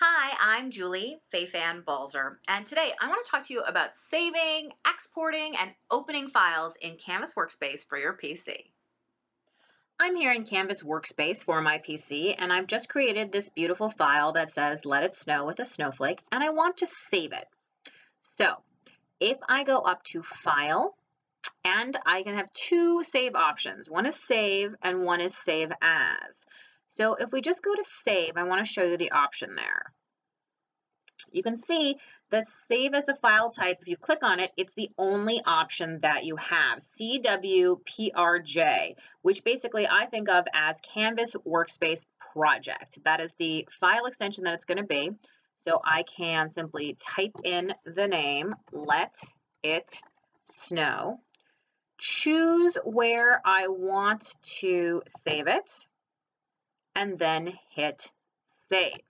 Hi, I'm Julie Fei-Fan Balzer, and today I want to talk to you about saving, exporting, and opening files in Canvas Workspace for your PC. I'm here in Canvas Workspace for my PC, and I've just created this beautiful file that says Let It Snow with a Snowflake, and I want to save it. So, if I go up to File, and I can have two save options. One is Save, and one is Save As. So if we just go to save, I want to show you the option there. You can see that save as the file type, if you click on it, it's the only option that you have, CWPRJ, which basically I think of as Canvas Workspace Project. That is the file extension that it's going to be. So I can simply type in the name, let it snow, choose where I want to save it, and then hit save.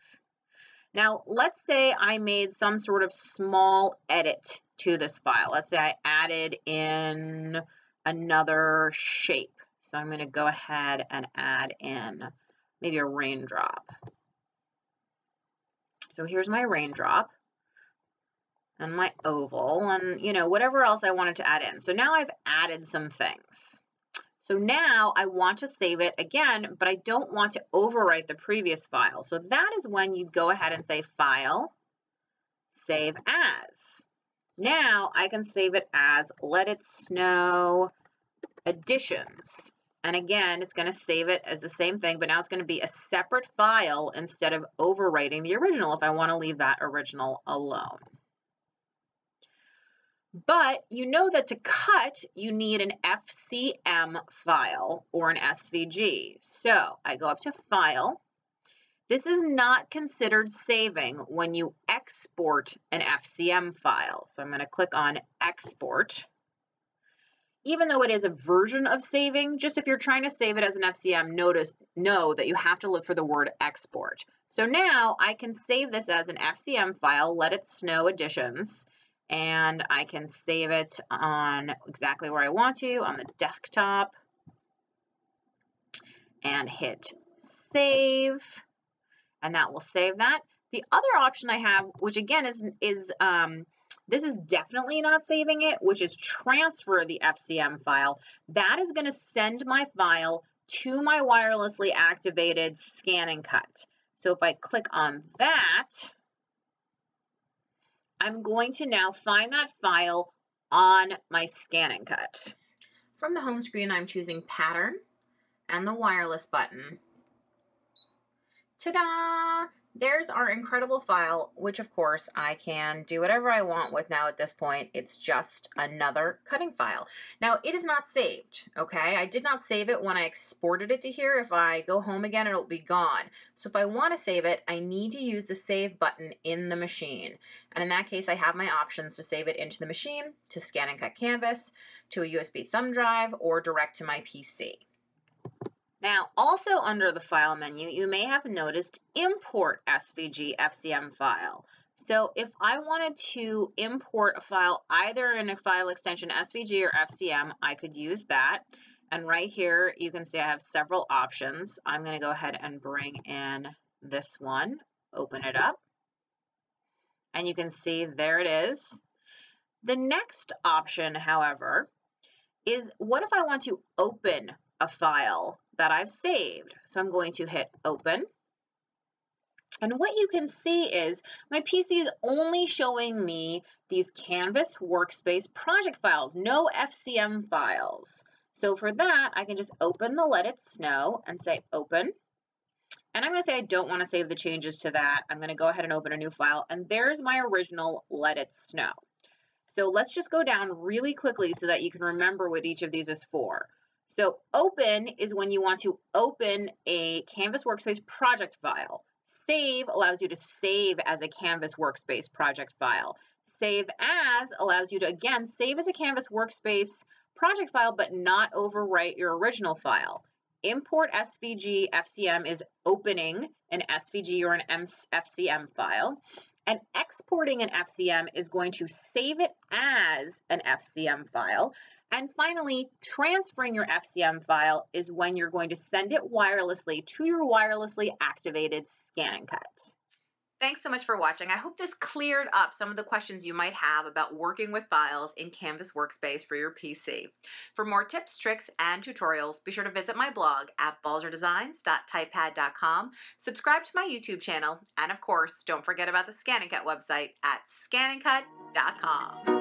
Now, let's say I made some sort of small edit to this file. Let's say I added in another shape. So I'm going to go ahead and add in maybe a raindrop. So here's my raindrop and my oval and, you know, whatever else I wanted to add in. So now I've added some things. So now I want to save it again, but I don't want to overwrite the previous file. So that is when you go ahead and say File, Save As. Now I can save it as Let It Snow Additions. And again, it's going to save it as the same thing, but now it's going to be a separate file instead of overwriting the original if I want to leave that original alone. But you know that to cut, you need an FCM file or an SVG. So I go up to File. This is not considered saving when you export an FCM file. So I'm going to click on Export. Even though it is a version of saving, just if you're trying to save it as an FCM, notice know that you have to look for the word export. So now I can save this as an FCM file, let it snow additions, and I can save it on exactly where I want to on the desktop and hit save and that will save that. The other option I have, which again is, is um, this is definitely not saving it, which is transfer the FCM file. That is going to send my file to my wirelessly activated scan and cut. So if I click on that, I'm going to now find that file on my scan and cut. From the home screen, I'm choosing pattern and the wireless button. Ta-da! There's our incredible file, which of course I can do whatever I want with now at this point. It's just another cutting file. Now it is not saved, okay? I did not save it when I exported it to here. If I go home again, it'll be gone. So if I want to save it, I need to use the save button in the machine. And in that case, I have my options to save it into the machine, to scan and cut canvas, to a USB thumb drive, or direct to my PC. Now, also under the File menu, you may have noticed Import SVG FCM file. So if I wanted to import a file either in a file extension SVG or FCM, I could use that. And right here, you can see I have several options. I'm going to go ahead and bring in this one, open it up. And you can see there it is. The next option, however, is what if I want to open a file that I've saved. So I'm going to hit open. And what you can see is my PC is only showing me these Canvas Workspace project files, no FCM files. So for that, I can just open the Let It Snow and say open. And I'm going to say I don't want to save the changes to that. I'm going to go ahead and open a new file. And there's my original Let It Snow. So let's just go down really quickly so that you can remember what each of these is for. So open is when you want to open a Canvas Workspace project file. Save allows you to save as a Canvas Workspace project file. Save as allows you to, again, save as a Canvas Workspace project file, but not overwrite your original file. Import SVG FCM is opening an SVG or an FCM file. And exporting an FCM is going to save it as an FCM file. And finally, transferring your FCM file is when you're going to send it wirelessly to your wirelessly activated scan and cut. Thanks so much for watching. I hope this cleared up some of the questions you might have about working with files in Canvas Workspace for your PC. For more tips, tricks, and tutorials, be sure to visit my blog at balzerdesigns.typepad.com, subscribe to my YouTube channel, and of course, don't forget about the ScanNCut website at scannandcut.com.